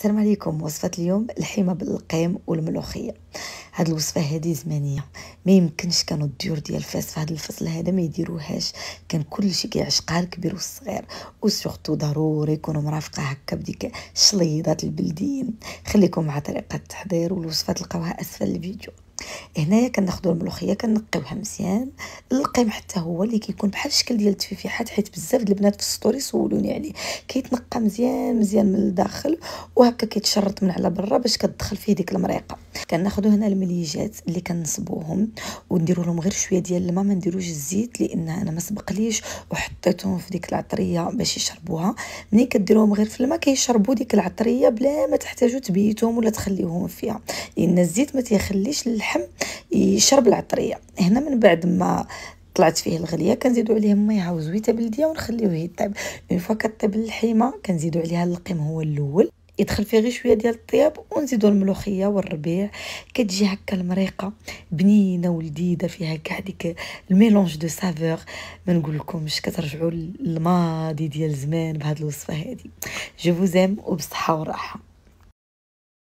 السلام عليكم. وصفة اليوم اللحيمة باللقيم والملوخية. هاد الوصفة هادي زمانية. ما يمكنش كانوا الديور ديال فاس في هاد الفصل هذا ما يديروهاش. كان كلشي كيعشقها الكبير والصغير و surtout ضروري يكونوا مرافقة هكا بديك شليضات البلديين. خليكم مع طريقة التحضير والوصفة تلقاوها أسفل الفيديو. هنايا كناخذوا الملوخية كنقيوها مزيان اللقيم حتى هو اللي كيكون بحال الشكل ديال التفيفيحات حيت بزاف د البنات في ال story سولوني عليه. كيتنقى مزيان مزيان من الداخل وهكا كيتشرط من على برا باش كتدخل فيه ديك المريقة. كناخذوا هنا المليجات اللي كنصبوهم ونديروا لهم غير شوية ديال الماء ما نديروش الزيت لأن أنا ما سبقليش وحطيتهم في ديك العطرية باش يشربوها. ملي كديروهم غير في الماء كيشربوا ديك العطرية بلا ما تحتاجوا تبيتوهم ولا تخليوهم فيها. لأن الزيت ما تيخليش اللحم يشرب العطرية. هنا من بعد ما طلعت فيه الغلية كنزيدوا عليه ميه وزويته بلديه ونخليوه يطيب une fois كطيب اللحيمة كنزيدوا عليها اللقيم هو الأول. يدخل فيه غير شوية ديال الطياب ونزيدوا الملوخية والربيع. كتجي هكا المريقة بنينة ولذيذة فيها كاع ديك ال mélange de saveurs. ما نقول لكمش كترجعوا للماضي ديال زمان بهاد الوصفة هذه je vous aime وبصحه وراحه